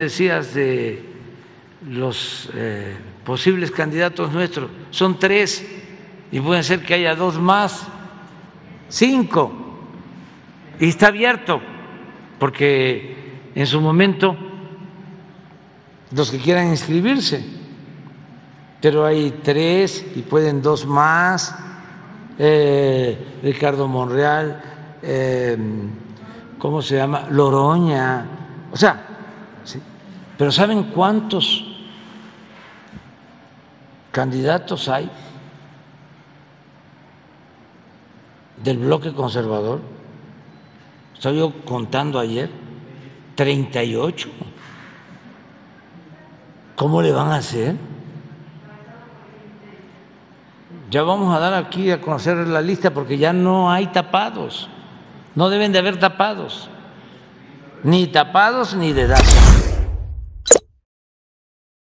decías de los eh, posibles candidatos nuestros, son tres y pueden ser que haya dos más, cinco, y está abierto, porque en su momento los que quieran inscribirse, pero hay tres y pueden dos más, eh, Ricardo Monreal, eh, ¿cómo se llama? Loroña, o sea, pero ¿saben cuántos candidatos hay del bloque conservador? Estaba yo contando ayer, 38. ¿Cómo le van a hacer? Ya vamos a dar aquí a conocer la lista porque ya no hay tapados. No deben de haber tapados. Ni tapados ni de edad.